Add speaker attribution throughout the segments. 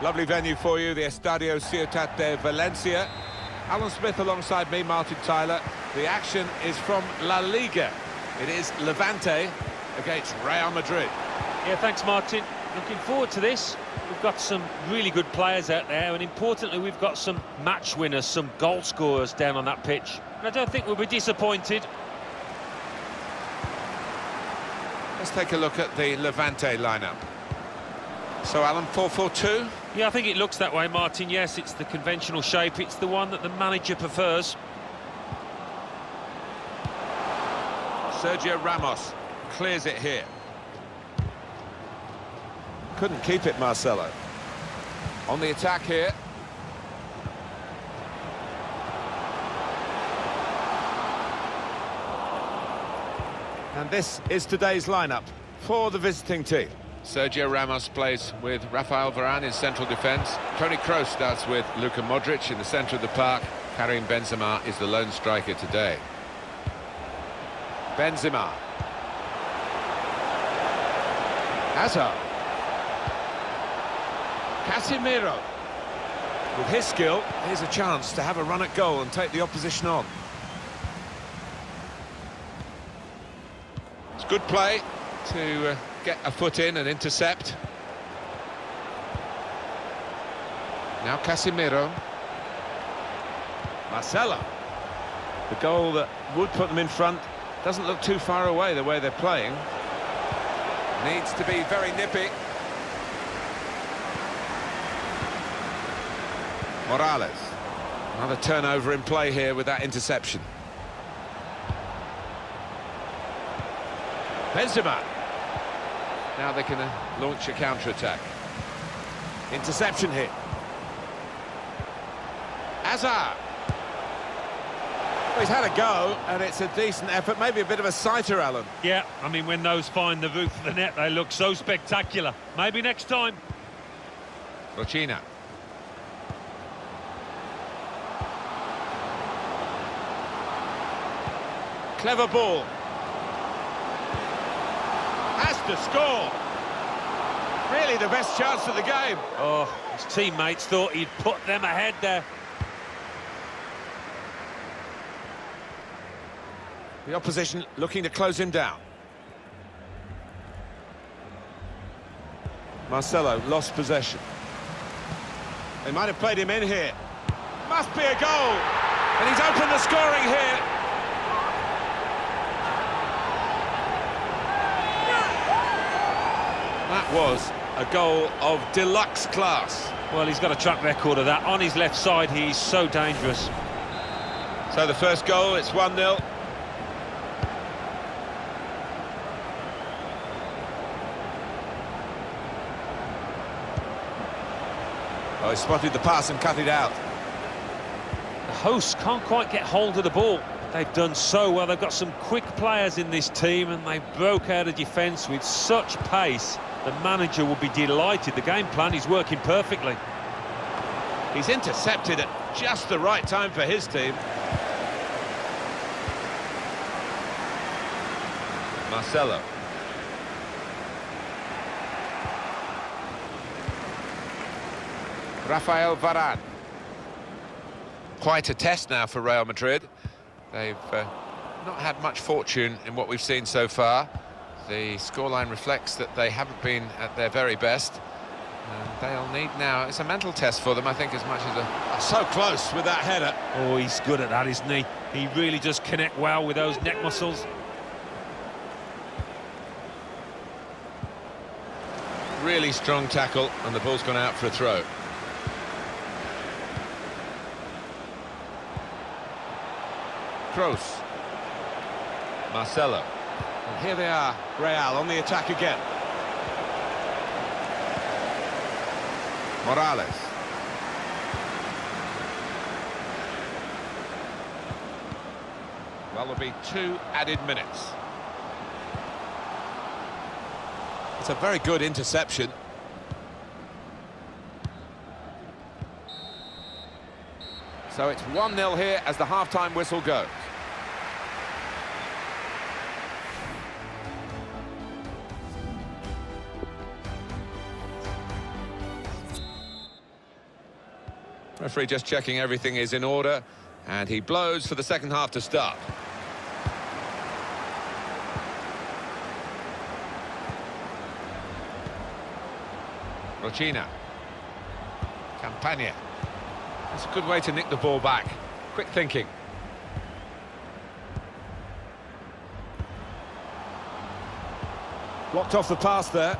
Speaker 1: Lovely venue for you, the Estadio Ciutat de Valencia. Alan Smith alongside me, Martin Tyler. The action is from La Liga. It is Levante against Real Madrid.
Speaker 2: Yeah, thanks, Martin. Looking forward to this. We've got some really good players out there, and importantly, we've got some match winners, some goal scorers down on that pitch. And I don't think we'll be disappointed.
Speaker 1: Let's take a look at the Levante lineup. So, Alan, 4-4-2?
Speaker 2: Yeah, I think it looks that way, Martin. Yes, it's the conventional shape. It's the one that the manager prefers.
Speaker 1: Sergio Ramos clears it here. Couldn't keep it, Marcelo. On the attack here. And this is today's lineup for the visiting team. Sergio Ramos plays with Rafael Varane in central defence. Toni Kroos starts with Luka Modric in the centre of the park. Karim Benzema is the lone striker today. Benzema. Hazard. Casemiro. With his skill, here's a chance to have a run at goal and take the opposition on. It's good play to uh, get a foot in and intercept. Now Casemiro. Marcelo. The goal that would put them in front doesn't look too far away the way they're playing. Needs to be very nippy. Morales. Another turnover in play here with that interception. Benzema. Now they can uh, launch a counter-attack. Interception here. Hazard. Well, he's had a go, and it's a decent effort. Maybe a bit of a sighter, Alan.
Speaker 2: Yeah, I mean, when those find the roof of the net, they look so spectacular. Maybe next time.
Speaker 1: Rochina. Clever ball. To score. Really the best chance of the game.
Speaker 2: Oh, his teammates thought he'd put them ahead there.
Speaker 1: The opposition looking to close him down. Marcelo lost possession. They might have played him in here. Must be a goal. And he's opened the scoring here. That was a goal of deluxe class.
Speaker 2: Well, he's got a track record of that. On his left side, he's so dangerous.
Speaker 1: So the first goal, it's 1-0. Oh, he spotted the pass and cut it out.
Speaker 2: The hosts can't quite get hold of the ball. They've done so well. They've got some quick players in this team, and they broke out of defence with such pace. The manager will be delighted. The game plan is working perfectly.
Speaker 1: He's intercepted at just the right time for his team. Marcelo. Rafael Varane. Quite a test now for Real Madrid. They've uh, not had much fortune in what we've seen so far. The scoreline reflects that they haven't been at their very best. And they'll need now, it's a mental test for them, I think, as much as a... So close with that header.
Speaker 2: Oh, he's good at that, isn't he? He really does connect well with those neck muscles.
Speaker 1: Really strong tackle, and the ball's gone out for a throw. Kroos. Marcelo. And here they are, Real on the attack again. Morales. Well, there'll be two added minutes. It's a very good interception. So it's 1-0 here as the half-time whistle goes. Referee just checking everything is in order, and he blows for the second half to start. Rochina. Campaña. That's a good way to nick the ball back. Quick thinking.
Speaker 3: Blocked off the pass there.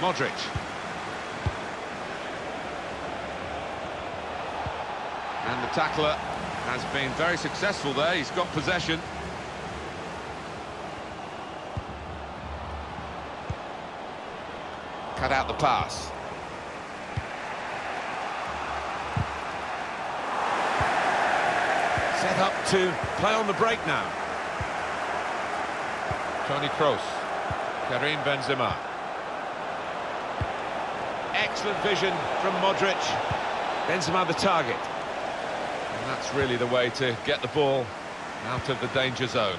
Speaker 1: Modric. And the tackler has been very successful there. He's got possession. Cut out the pass.
Speaker 3: Set up to play on the break now.
Speaker 1: Toni Kroos. Karim Benzema.
Speaker 3: Excellent vision from Modric. Benzema the target.
Speaker 1: And that's really the way to get the ball out of the danger zone.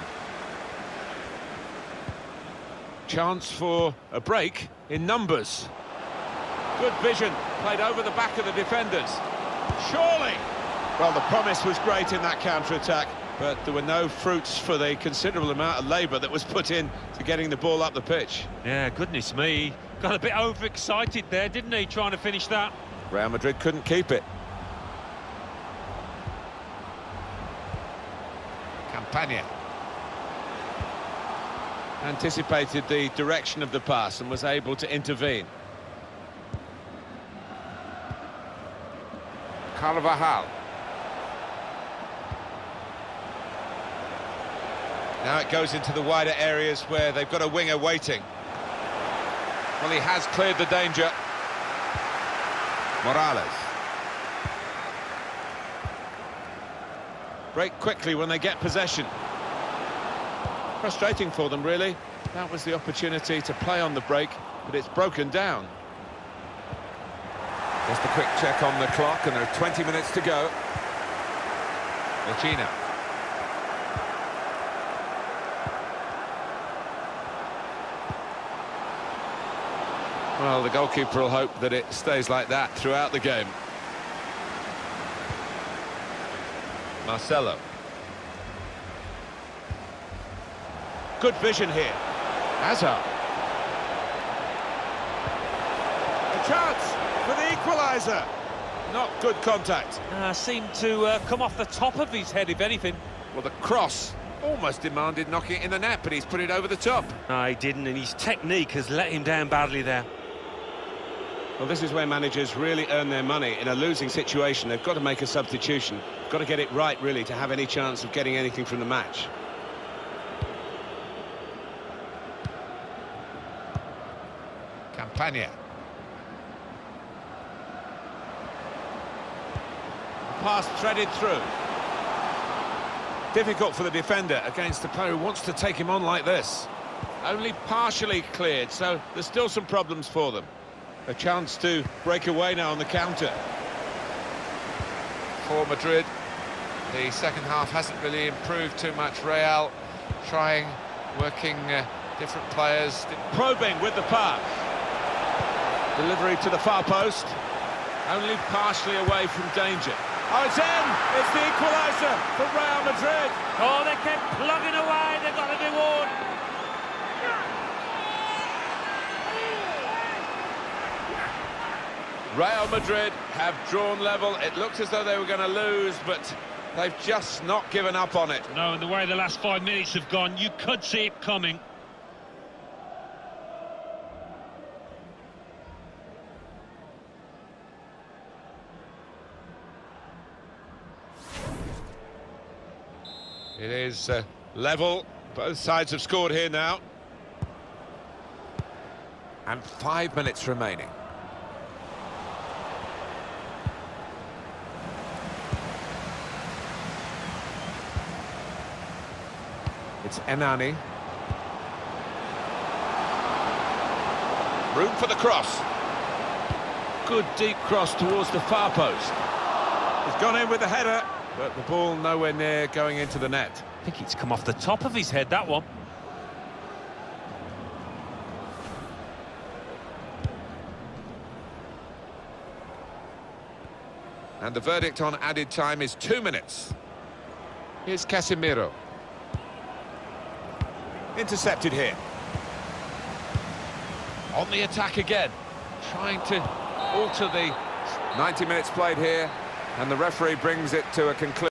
Speaker 3: Chance for a break in numbers. Good vision, played over the back of the defenders. Surely! Well, the promise was great in that counter-attack, but there were no fruits for the considerable amount of labour that was put in to getting the ball up the pitch.
Speaker 2: Yeah, goodness me. Got a bit overexcited there, didn't he, trying to finish that?
Speaker 3: Real Madrid couldn't keep it.
Speaker 1: Campaña.
Speaker 3: Anticipated the direction of the pass and was able to intervene.
Speaker 1: Carvajal. Now it goes into the wider areas where they've got a winger waiting. Well, he has cleared the danger. Morales.
Speaker 3: Break quickly when they get possession. Frustrating for them, really. That was the opportunity to play on the break, but it's broken down.
Speaker 1: Just a quick check on the clock, and there are 20 minutes to go. Lachina. Well, the goalkeeper will hope that it stays like that throughout the game. Marcelo.
Speaker 3: Good vision here. Hazard. A chance for the equaliser. Not good contact.
Speaker 2: Uh, seemed to uh, come off the top of his head, if anything.
Speaker 1: Well, the cross almost demanded knocking it in the net, but he's put it over the top.
Speaker 2: No, he didn't, and his technique has let him down badly there.
Speaker 3: Well, this is where managers really earn their money. In a losing situation, they've got to make a substitution. Got to get it right, really, to have any chance of getting anything from the match.
Speaker 1: Campaña.
Speaker 3: Pass threaded through. Difficult for the defender against the player who wants to take him on like this. Only partially cleared, so there's still some problems for them. A chance to break away now on the counter.
Speaker 1: For Madrid, the second half hasn't really improved too much. Real trying, working uh, different players.
Speaker 3: Probing with the pass. Delivery to the far post. Only partially away from danger. Oh, it's in! It's the equaliser for Real Madrid.
Speaker 2: Oh, they kept plugging away. They've got to do one.
Speaker 1: Real Madrid have drawn level. It looked as though they were going to lose, but they've just not given up on it.
Speaker 2: No, and the way the last five minutes have gone, you could see it coming.
Speaker 1: It is uh, level. Both sides have scored here now. And five minutes remaining. It's Enani. Room for the cross.
Speaker 3: Good deep cross towards the far post. He's gone in with the header, but the ball nowhere near going into the net.
Speaker 2: I think it's come off the top of his head, that one.
Speaker 1: And the verdict on added time is two minutes. Here's Casemiro.
Speaker 3: Intercepted here.
Speaker 1: On the attack again. Trying to alter the 90 minutes played here. And the referee brings it to a conclusion.